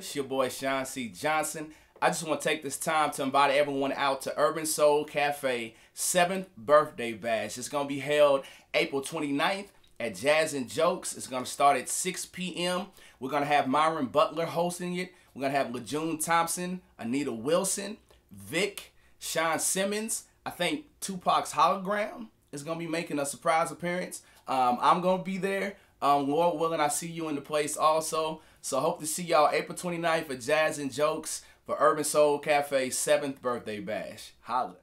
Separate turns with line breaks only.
It's your boy Sean C. Johnson. I just want to take this time to invite everyone out to Urban Soul Cafe 7th birthday bash. It's going to be held April 29th at Jazz and Jokes. It's going to start at 6 p.m. We're going to have Myron Butler hosting it. We're going to have LeJuene Thompson, Anita Wilson, Vik, Sean Simmonds. I think Tupac's hologram is going to be making a surprise appearance. Um, I'm going to be there. Um, Lord willing, I see you in the place also. So hope to see y'all April 29th for Jazz and Jokes for Urban Soul Cafe 7th birthday bash. Holla.